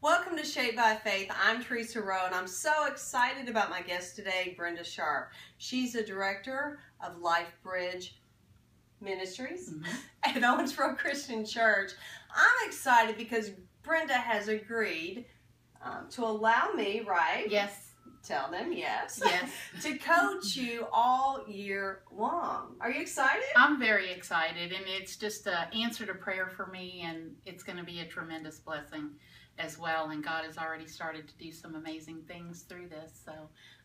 Welcome to Shaped by Faith. I'm Theresa Rowe, and I'm so excited about my guest today, Brenda Sharp. She's a director of Life Bridge Ministries Mhm. at Owensboro Christian Church. I'm excited because Brenda has agreed um, to allow me, right? Yes, Tell them yes. yes. to coach you all year long. Are you excited? I'm very excited, and it's just an answer to prayer for me, and it's going to be a tremendous blessing as well. And God has already started to do some amazing things through this, so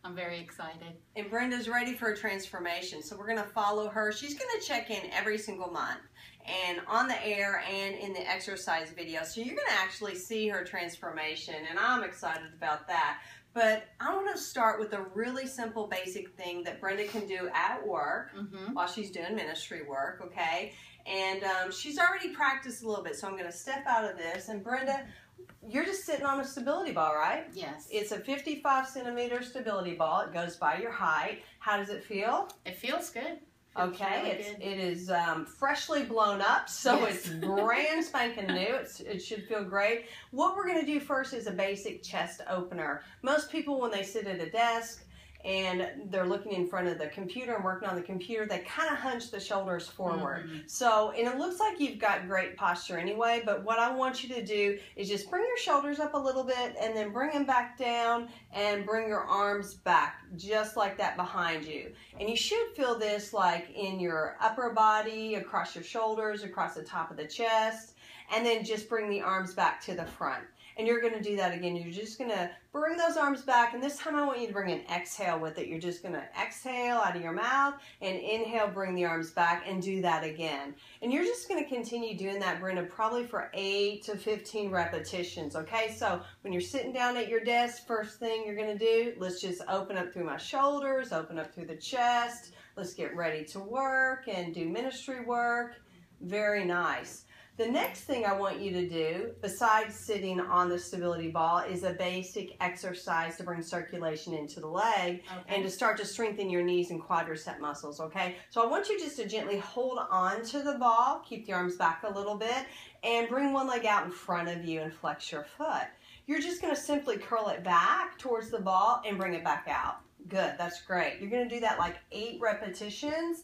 I'm very excited. And Brenda's ready for a transformation. So we're going to follow her. She's going to check in every single month and on the air and in the exercise video. So you're going to actually see her transformation. And I'm excited about that. But I want to start with a really simple, basic thing that Brenda can do at work hmm while she's doing ministry work, okay? And um, she's already practiced a little bit. So I'm going to step out of this. And Brenda, you're just sitting on a stability ball, right? Yes, It's a 55 centimeter stability ball. It goes by your height. How does it feel? it feels good. Okay, really it's good. it is um, freshly blown up, so Yes. it's brand spanking new. It's, it should feel great. What we're going to do first is a basic chest opener. Most people, when they sit at a desk and they're looking in front of the computer and working on the computer, they kind of hunch the shoulders forward. Mhm. So, and it looks like you've got great posture anyway, but what I want you to do is just bring your shoulders up a little bit and then bring them back down and bring your arms back just like that behind you. And you should feel this like in your upper body, across your shoulders, across the top of the chest, and then just bring the arms back to the front. And you're going to do that again. You're just going to bring those arms back, and this time I want you to bring an exhale with it. You're just going to exhale out of your mouth and inhale, bring the arms back, and do that again. And you're just going to continue doing that, Brenda, probably for 8 to 15 repetitions, okay? So when you're sitting down at your desk, first thing you're going to do, let's just open up through my shoulders, open up through the chest. Let's get ready to work and do ministry work. Very nice. The next thing I want you to do, besides sitting on the stability ball, is a basic exercise to bring circulation into the leg Okay. and to start to strengthen your knees and quadricep muscles, okay? So I want you just to gently hold on to the ball, keep the arms back a little bit, and bring one leg out in front of you and flex your foot. You're just gonna simply curl it back towards the ball and bring it back out. Good, that's great. You're gonna do that like eight repetitions.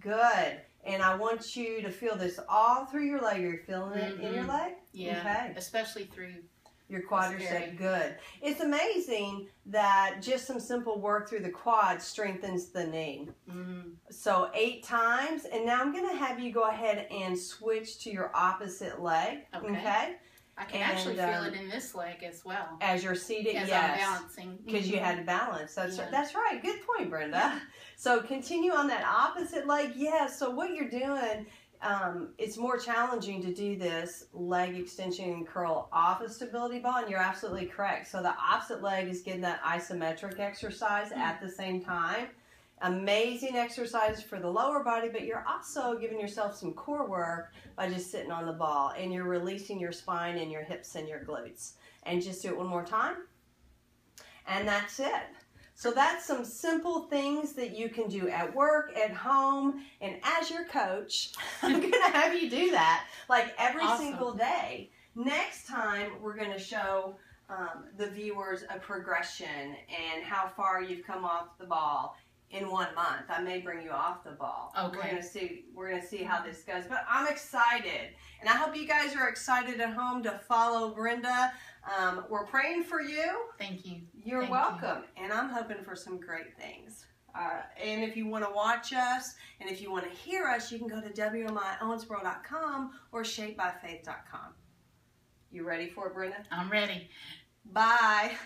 Good. And I want you to feel this all through your leg. You're feeling it in your Mhm. leg? yeah, Okay. especially through. Your quadricep, good. It's amazing that just some simple work through the quad strengthens the knee. mhm. So eight times, and now I'm going to have you go ahead and switch to your opposite leg. Okay. I can actually And, feel um, it in this leg as well. As you're seated, As I'm balancing. because you Mhm. had to balance. That's Yeah. that's right. Good point, Brenda. So continue on that opposite leg. Yes. so what you're doing. Um, it's more challenging to do this leg extension and curl off a stability ball, and you're absolutely correct. So the opposite leg is getting that isometric exercise Mm. at the same time. Amazing exercise for the lower body, but you're also giving yourself some core work by just sitting on the ball, and you're releasing your spine and your hips and your glutes. And just do it one more time, and that's it. So that's some simple things that you can do at work, at home, and as your coach, I'm going to have you do that like every Awesome. single day. Next time, we're going to show um, the viewers a progression and how far you've come off the ball in one month. I may bring you off the ball. Okay. We're to see. We're to see how this goes. But I'm excited, and I hope you guys are excited at home to follow Brenda. Um, we're praying for you. Thank you. You're Thank you. welcome. And I'm hoping for some great things. Uh, and if you want to watch us and if you want to hear us, you can go to WMIOwensboro.com or ShapeByFaith.com. You ready for it, Brenda? I'm ready. Bye.